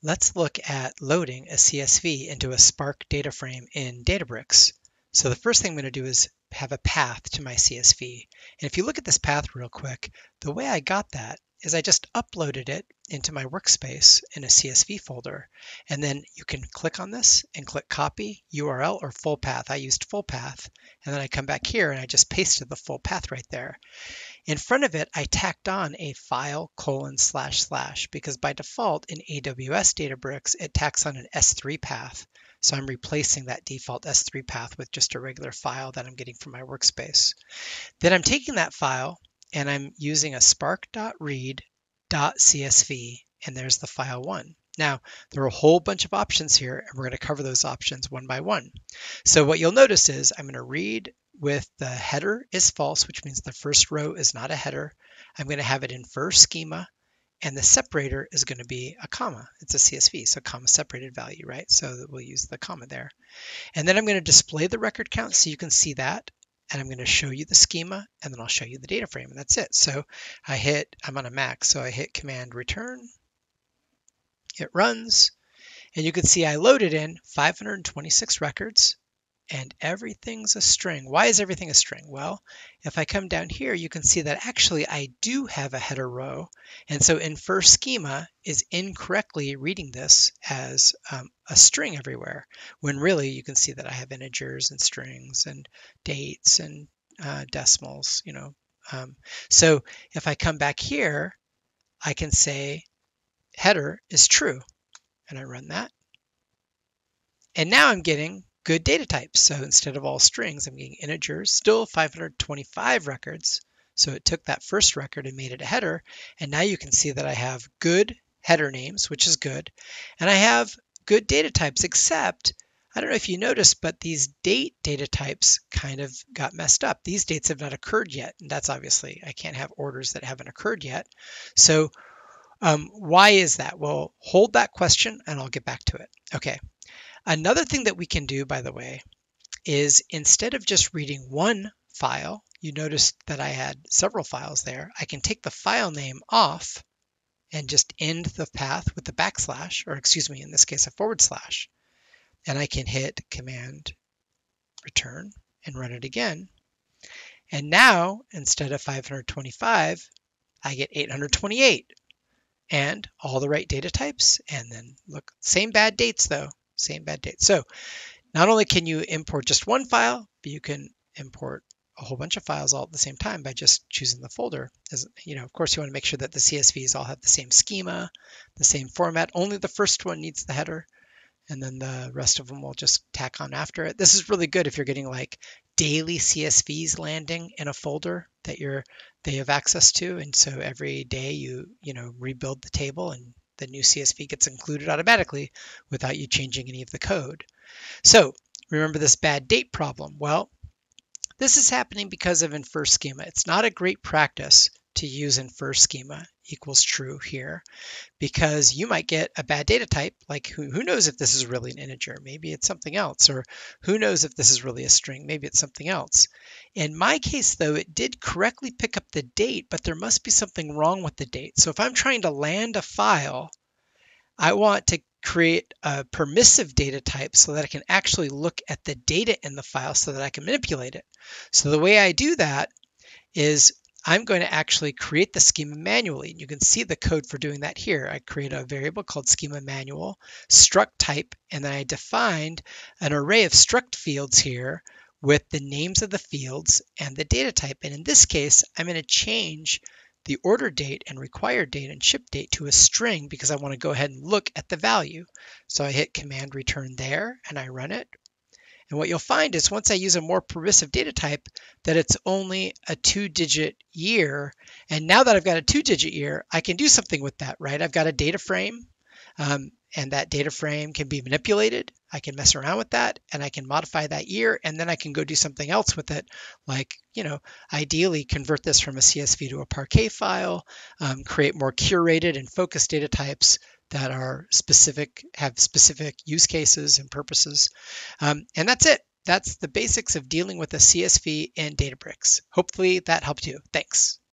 Let's look at loading a CSV into a Spark data frame in Databricks. So the first thing I'm going to do is have a path to my CSV. And if you look at this path real quick, the way I got that is I just uploaded it into my workspace in a CSV folder. And then you can click on this and click copy URL or full path. I used full path. And then I come back here and I just pasted the full path right there. In front of it, I tacked on a file colon slash slash because by default in AWS Databricks, it tacks on an S3 path. So I'm replacing that default S3 path with just a regular file that I'm getting from my workspace. Then I'm taking that file and I'm using a spark.read.csv and there's the file one. Now, there are a whole bunch of options here, and we're going to cover those options one by one. So what you'll notice is I'm going to read with the header is false, which means the first row is not a header. I'm going to have it infer schema, and the separator is going to be a comma. It's a CSV, so comma separated value, right? So we'll use the comma there. And then I'm going to display the record count so you can see that. And I'm going to show you the schema, and then I'll show you the data frame, and that's it. So I hit, I'm on a Mac, so I hit Command Return. It runs, and you can see I loaded in 526 records and everything's a string. Why is everything a string? Well, if I come down here, you can see that actually I do have a header row. And so infer schema is incorrectly reading this as um, a string everywhere, when really you can see that I have integers and strings and dates and uh, decimals, you know. Um, so if I come back here, I can say header is true, and I run that. And now I'm getting good data types. So instead of all strings, I'm getting integers, still 525 records. So it took that first record and made it a header. And now you can see that I have good header names, which is good. And I have good data types, except I don't know if you noticed, but these date data types kind of got messed up. These dates have not occurred yet. And that's obviously, I can't have orders that haven't occurred yet. So um, why is that? Well, hold that question and I'll get back to it. Okay, Another thing that we can do, by the way, is instead of just reading one file, you noticed that I had several files there, I can take the file name off and just end the path with the backslash, or excuse me, in this case, a forward slash. And I can hit Command Return and run it again. And now, instead of 525, I get 828 and all the right data types. And then look, same bad dates though same bad date. So not only can you import just one file, but you can import a whole bunch of files all at the same time by just choosing the folder. As you know, of course, you want to make sure that the CSVs all have the same schema, the same format. Only the first one needs the header, and then the rest of them will just tack on after it. This is really good if you're getting like daily CSVs landing in a folder that you're they have access to, and so every day you you know rebuild the table and the new CSV gets included automatically without you changing any of the code. So remember this bad date problem. Well, this is happening because of infer schema. It's not a great practice to use infer schema equals true here because you might get a bad data type like who, who knows if this is really an integer? Maybe it's something else or who knows if this is really a string? Maybe it's something else. In my case though it did correctly pick up the date but there must be something wrong with the date. So if I'm trying to land a file I want to create a permissive data type so that I can actually look at the data in the file so that I can manipulate it. So the way I do that is I'm going to actually create the schema manually. And you can see the code for doing that here. I create a variable called schema manual, struct type, and then I defined an array of struct fields here with the names of the fields and the data type. And in this case, I'm going to change the order date and required date and ship date to a string because I want to go ahead and look at the value. So I hit command return there and I run it. And what you'll find is once I use a more permissive data type, that it's only a two digit year. And now that I've got a two digit year, I can do something with that, right? I've got a data frame um, and that data frame can be manipulated. I can mess around with that and I can modify that year and then I can go do something else with it. Like, you know, ideally convert this from a CSV to a Parquet file, um, create more curated and focused data types that are specific, have specific use cases and purposes. Um, and that's it. That's the basics of dealing with a CSV in Databricks. Hopefully that helped you. Thanks.